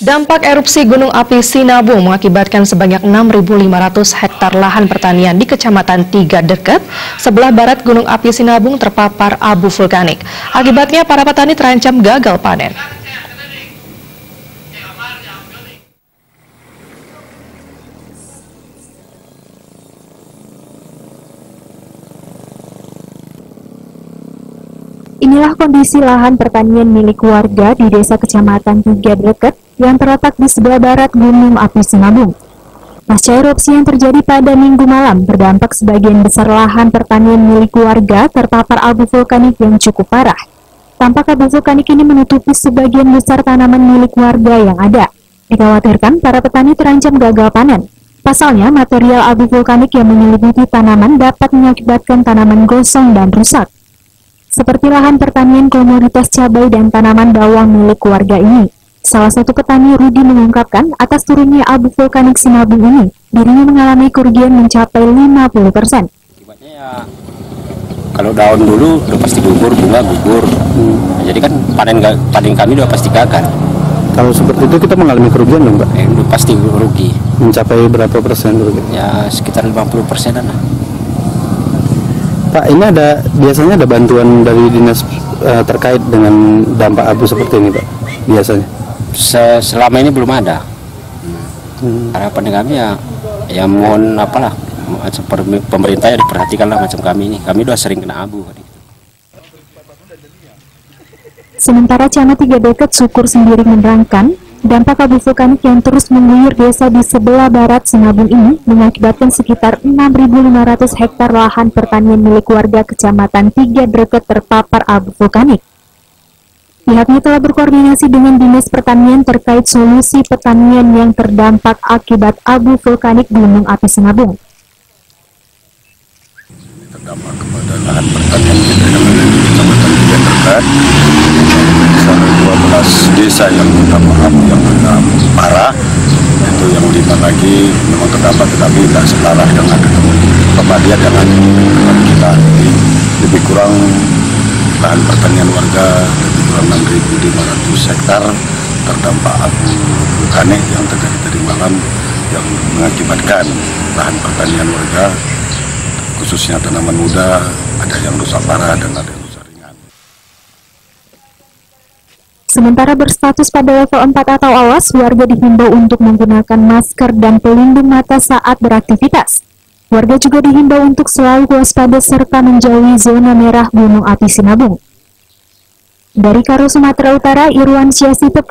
Dampak erupsi Gunung Api Sinabung mengakibatkan sebanyak 6.500 hektar lahan pertanian di Kecamatan Tiga Deket, sebelah barat Gunung Api Sinabung terpapar abu vulkanik. Akibatnya para petani terancam gagal panen. Inilah kondisi lahan pertanian milik warga di desa kecamatan Tiga Deket yang terletak di sebelah barat Gunung Api Sinabung. Pasca erupsi yang terjadi pada minggu malam berdampak sebagian besar lahan pertanian milik warga terpapar abu vulkanik yang cukup parah. Tampak abu vulkanik ini menutupi sebagian besar tanaman milik warga yang ada. Dikhawatirkan para petani terancam gagal panen. Pasalnya, material abu vulkanik yang menyelimuti tanaman dapat mengakibatkan tanaman gosong dan rusak seperti lahan pertanian komoditas cabai dan tanaman bawang milik warga ini. Salah satu petani Rudi mengungkapkan atas turunnya abu vulkanik Sinabung ini, dirinya mengalami kerugian mencapai 50 persen. Akibatnya ya, kalau daun dulu udah pasti gugur, bunga gugur. Hmm. Jadi kan panen panen kami udah pasti gagal. Kalau seperti itu kita mengalami kerugian dong, Pak? Eh, udah pasti rugi. Mencapai berapa persen rugi? Ya sekitar 50 persenan lah. Pak, ini ada biasanya ada bantuan dari dinas uh, terkait dengan dampak abu seperti ini, Pak. Biasanya. Se selama ini belum ada. Hmm. Harapan kami ya, ya mohon apalah pemerintah ya diperhatikan lah macam kami ini. Kami udah sering kena abu. Sementara Camat Tiga Deket Syukur sendiri menerangkan, Dampak abu vulkanik yang terus mengguyur desa di sebelah barat Sinabung ini mengakibatkan sekitar 6.500 hektar lahan pertanian milik warga kecamatan Tiga Dreket terpapar abu vulkanik. Pihaknya telah berkoordinasi dengan Dinas Pertanian terkait solusi pertanian yang terdampak akibat abu vulkanik Gunung Api Sinabung. Terdampak kepada lahan pertanian di Kecamatan Tiga Dreket, desa yang terdampak yang parah itu yang lima lagi memang terdampak tetapi tidak separah dengan di tempat kita. Jadi lebih kurang lahan pertanian warga lebih kurang 6.500 hektar terdampak abu vulkanik yang terjadi tadi malam yang mengakibatkan lahan pertanian warga khususnya tanaman muda ada yang rusak parah dan ada yang Sementara berstatus pada level 4 atau awas, warga dihimbau untuk menggunakan masker dan pelindung mata saat beraktivitas. Warga juga dihimbau untuk selalu waspada serta menjauhi zona merah Gunung Api Sinabung. Dari Karo Sumatera Utara, Irwan Syasitep